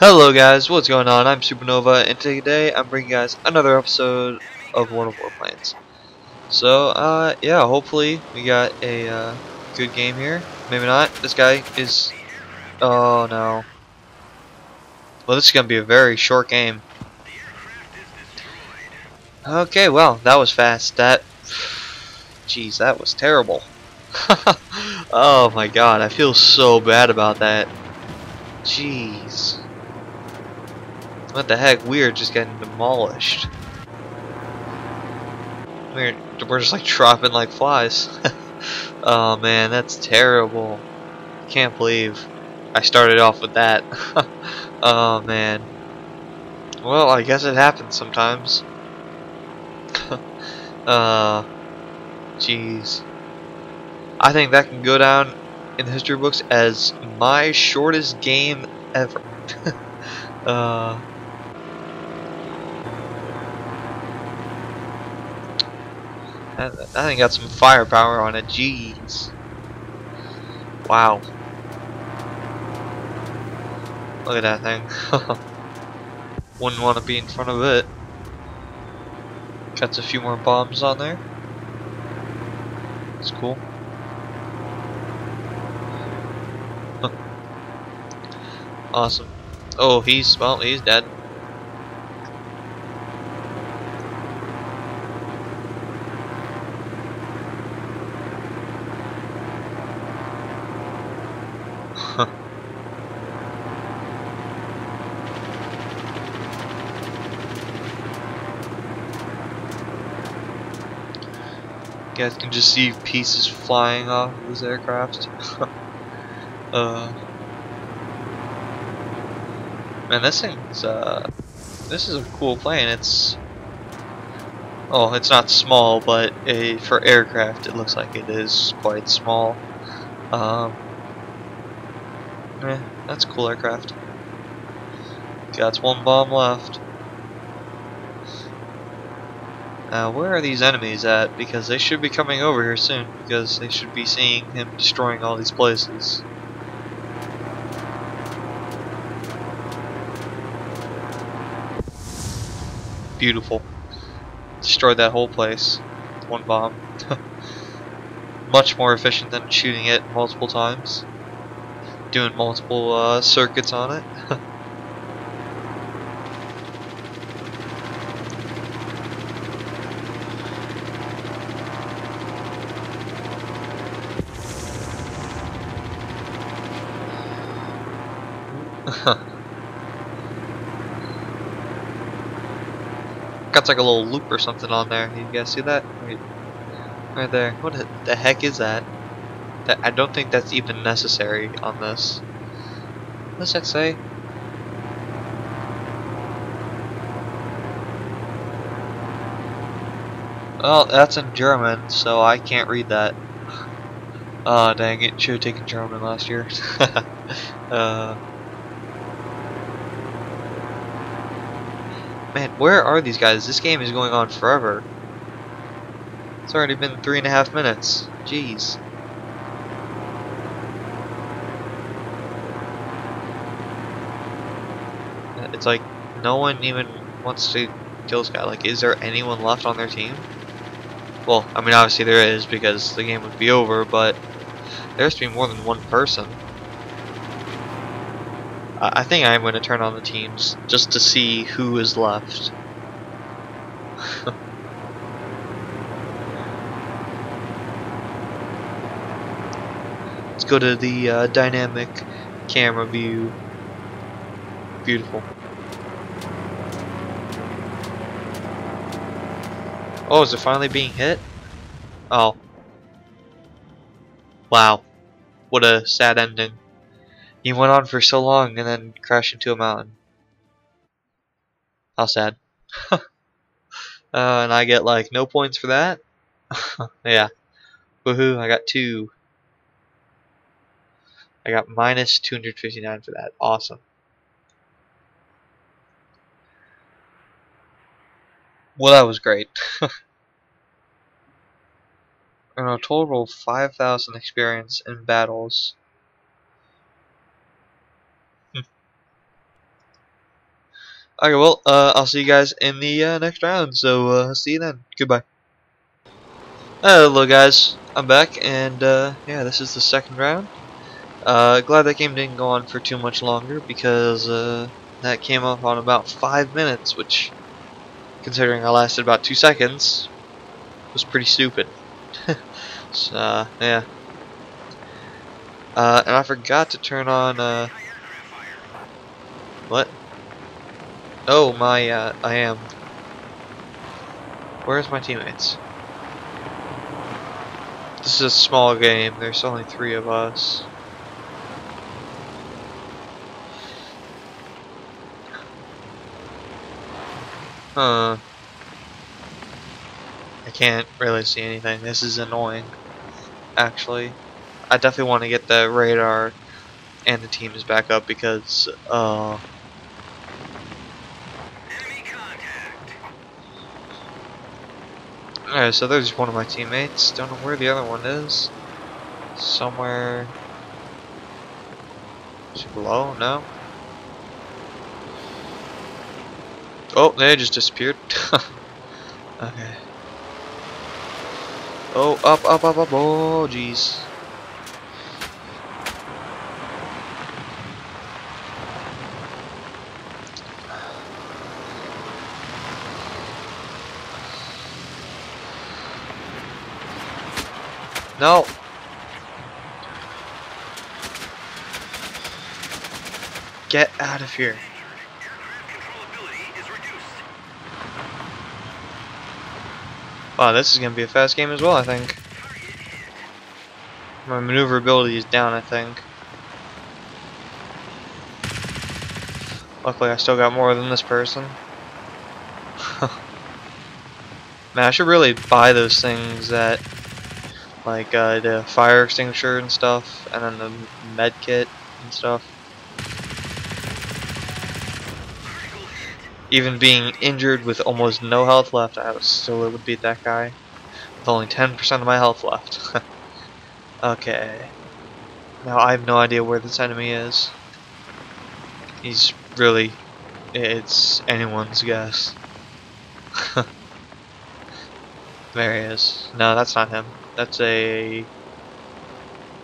Hello guys, what's going on? I'm Supernova and today I'm bringing you guys another episode of World of Warplanes. So, uh, yeah, hopefully we got a uh, good game here. Maybe not. This guy is... Oh no. Well, this is going to be a very short game. Okay, well, that was fast. That... Jeez, that was terrible. oh my god, I feel so bad about that. Jeez. What the heck? We are just getting demolished. We're, we're just like dropping like flies. oh man, that's terrible. Can't believe I started off with that. oh man. Well, I guess it happens sometimes. uh, jeez. I think that can go down in the history books as my shortest game ever. uh, That, that thing got some firepower on it. Jeez. Wow. Look at that thing. Wouldn't want to be in front of it. Cuts a few more bombs on there. It's cool. awesome. Oh, he's, well, he's dead. Guys can just see pieces flying off of this aircraft. uh, man, this thing's uh, this is a cool plane. It's oh, it's not small, but a, for aircraft, it looks like it is quite small. Um, yeah, that's a cool aircraft. Got one bomb left. Now, where are these enemies at? Because they should be coming over here soon, because they should be seeing him destroying all these places. Beautiful. Destroyed that whole place. One bomb. Much more efficient than shooting it multiple times. Doing multiple uh, circuits on it. Got like a little loop or something on there. You guys see that? Right, right there. What the heck is that? That I don't think that's even necessary on this. What's that say? Well, that's in German, so I can't read that. Oh, dang it. Should have taken German last year. uh, Man, where are these guys? This game is going on forever. It's already been three and a half minutes. Jeez. It's like no one even wants to kill this guy. Like, is there anyone left on their team? Well, I mean, obviously there is because the game would be over, but there has to be more than one person. I think I'm going to turn on the teams just to see who is left. Let's go to the uh, dynamic camera view. Beautiful. Oh, is it finally being hit? Oh. Wow. What a sad ending. He went on for so long and then crashed into a mountain. How sad. uh, and I get like no points for that. yeah. Woohoo, I got two. I got minus 259 for that. Awesome. Well, that was great. and a total of 5,000 experience in battles. Okay, well, uh, I'll see you guys in the uh, next round, so uh, see you then. Goodbye. Hello guys, I'm back, and uh, yeah, this is the second round. Uh, glad that game didn't go on for too much longer, because uh, that came up on about 5 minutes, which, considering I lasted about 2 seconds, was pretty stupid. so, yeah. And I forgot to turn on, what? Oh, my, uh, I am. Where's my teammates? This is a small game, there's only three of us. Huh I can't really see anything. This is annoying, actually. I definitely want to get the radar and the teams back up because, uh... Alright, so there's one of my teammates. Don't know where the other one is. Somewhere... below? No? Oh, they just disappeared. okay. Oh, up, up, up, up. Oh, jeez. No. Get out of here. Wow, this is going to be a fast game as well, I think. My maneuverability is down, I think. Luckily, I still got more than this person. Man, I should really buy those things that, like, uh, the fire extinguisher and stuff, and then the med kit and stuff. Even being injured with almost no health left, I was still able to beat that guy. With only 10% of my health left. okay. Now I have no idea where this enemy is. He's really... It's anyone's guess. there he is. No, that's not him. That's a...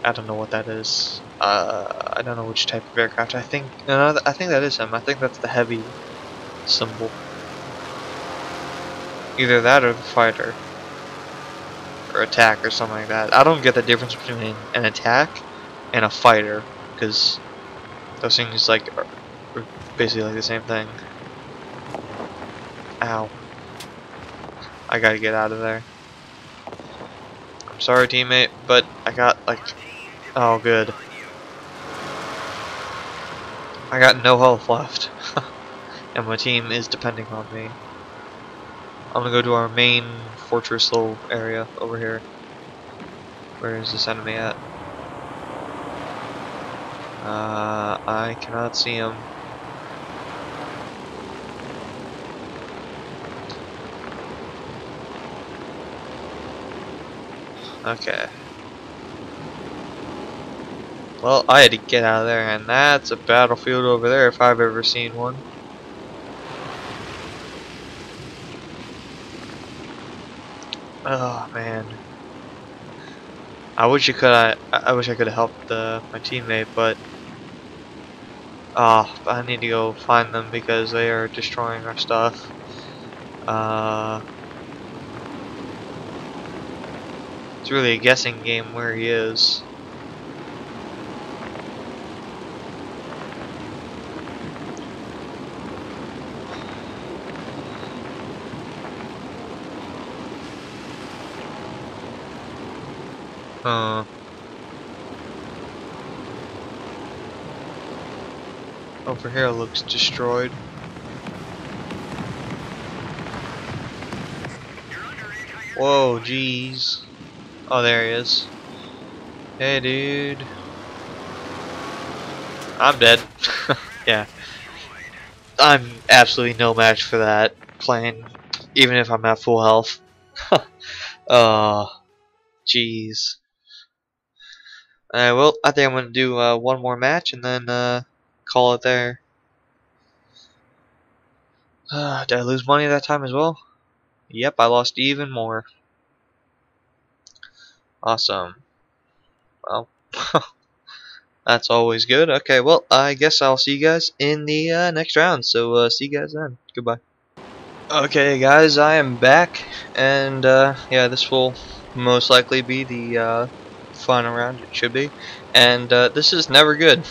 I don't know what that is. Uh, I don't know which type of aircraft. I think no, I think that is him. I think that's the heavy symbol. Either that or the fighter. Or attack or something like that. I don't get the difference between an attack and a fighter. Because those things like are, are basically like the same thing. Ow. I gotta get out of there. Sorry teammate, but I got like oh good. I got no health left and my team is depending on me. I'm gonna go to our main fortress little area over here. Where is this enemy at? Uh, I cannot see him. Okay. Well, I had to get out of there, and that's a battlefield over there if I've ever seen one. Oh man. I wish you could. I, I wish I could have helped uh, my teammate, but oh, I need to go find them because they are destroying our stuff. Uh, it's really a guessing game where he is. Uh. Over here looks destroyed. Whoa, jeez. Oh, there he is. Hey, dude. I'm dead. yeah. I'm absolutely no match for that plane, even if I'm at full health. uh. Jeez. Alright, well, I think I'm going to do uh, one more match and then uh, call it there. Uh, did I lose money that time as well? Yep, I lost even more. Awesome. Well, that's always good. Okay, well, I guess I'll see you guys in the uh, next round. So, uh, see you guys then. Goodbye. Okay, guys, I am back. And, uh, yeah, this will most likely be the uh, final round. It should be. And uh, this is never good.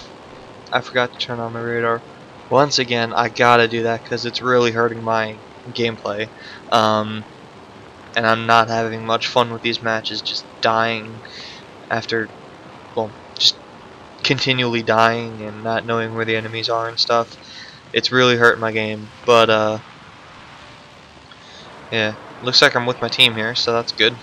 I forgot to turn on my radar. Once again, I gotta do that because it's really hurting my gameplay. Um, and I'm not having much fun with these matches, just dying after, well, just continually dying and not knowing where the enemies are and stuff. It's really hurting my game, but, uh, yeah, looks like I'm with my team here, so that's good.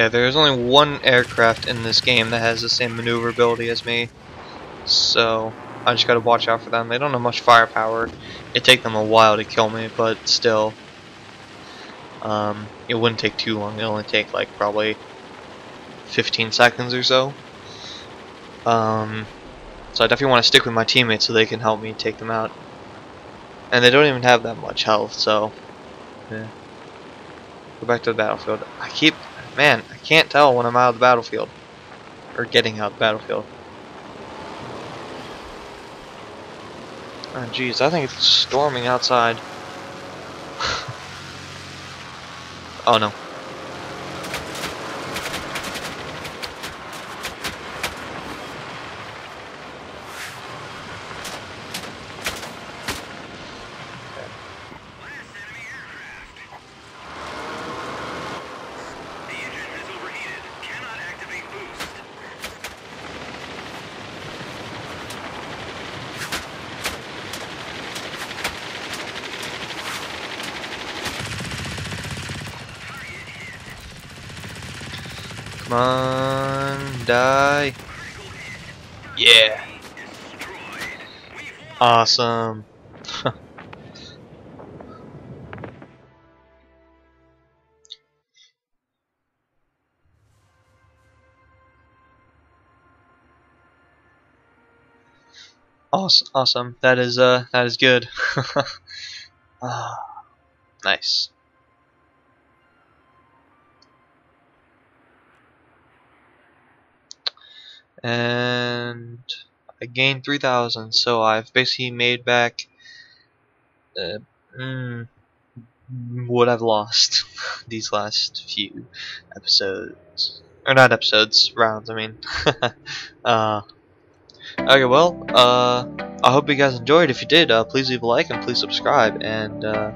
Yeah, there's only one aircraft in this game that has the same maneuverability as me. So, I just gotta watch out for them. They don't have much firepower. It'd take them a while to kill me, but still. Um, it wouldn't take too long. It'd only take like probably 15 seconds or so. Um, so I definitely want to stick with my teammates so they can help me take them out. And they don't even have that much health, so yeah. Go back to the battlefield. I keep Man, I can't tell when I'm out of the battlefield. Or getting out of the battlefield. Oh jeez, I think it's storming outside. oh no. Come on, die. Yeah. Awesome. awesome, awesome. That is uh, that is good. ah, nice. And I gained 3,000 so I've basically made back uh, mm, what I've lost these last few episodes. Or not episodes rounds I mean. Uh, okay well uh, I hope you guys enjoyed. If you did uh, please leave a like and please subscribe and uh,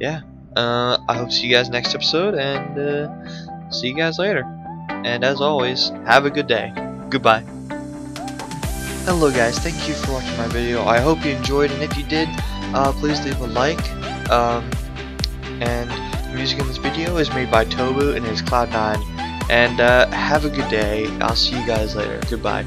yeah uh, I hope to see you guys next episode and see you guys later. And as always have a good day Goodbye. Hello guys, thank you for watching my video. I hope you enjoyed and if you did, uh, please leave a like. Um, and the music in this video is made by Tobu and his Cloud9. And uh, have a good day. I'll see you guys later. Goodbye.